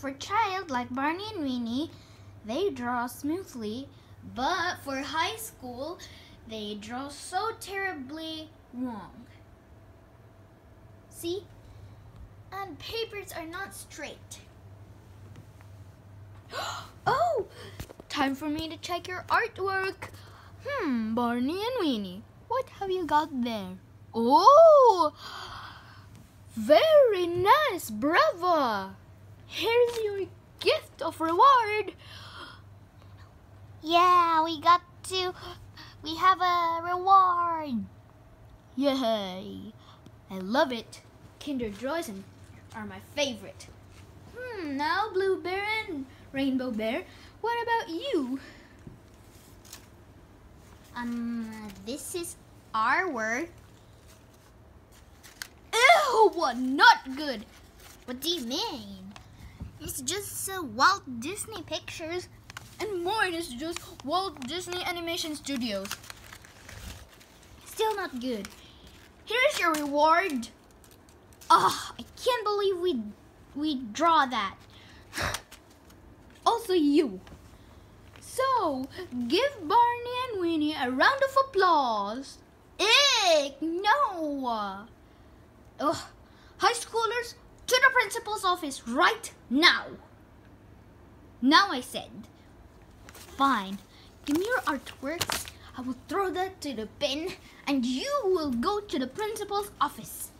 for child like Barney and Weenie, they draw smoothly, but for high school, they draw so terribly wrong. See? And papers are not straight. oh! Time for me to check your artwork. Hmm, Barney and Weenie, what have you got there? Oh! Very nice, bravo! Here's your gift of reward. Yeah, we got to. We have a reward. Yay! I love it. Kinder Joys are my favorite. Hmm, now Blue Bear and Rainbow Bear, what about you? Um, this is our word. Ew, not good. What do you mean? It's just uh, Walt Disney Pictures. And mine is just Walt Disney Animation Studios. Still not good. Here's your reward. Ah, I can't believe we we draw that. also you. So, give Barney and Winnie a round of applause. Ick, no. Ugh, high schoolers, to the principal's office right now. Now I said. Fine, give me your artworks. I will throw that to the bin and you will go to the principal's office.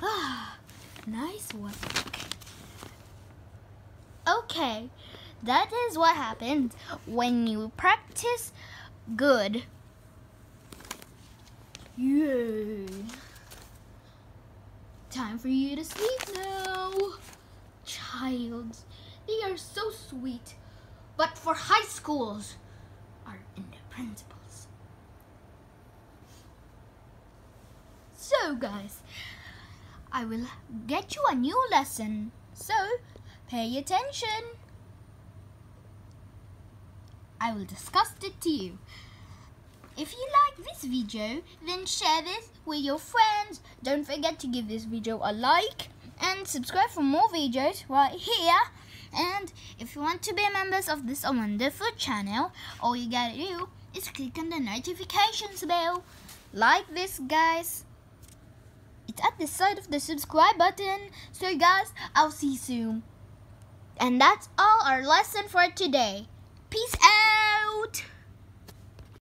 Ah, nice work. Okay, that is what happens when you practice good. Yay. Time for you to sleep now. Childs, they are so sweet. But for high schools are in the principals. So guys, I will get you a new lesson. So pay attention. I will discuss it to you. If you like this video, then share this with your friends. Don't forget to give this video a like and subscribe for more videos right here. And if you want to be members of this wonderful channel, all you gotta do is click on the notifications bell. Like this, guys. It's at the side of the subscribe button. So, guys, I'll see you soon. And that's all our lesson for today. Peace out.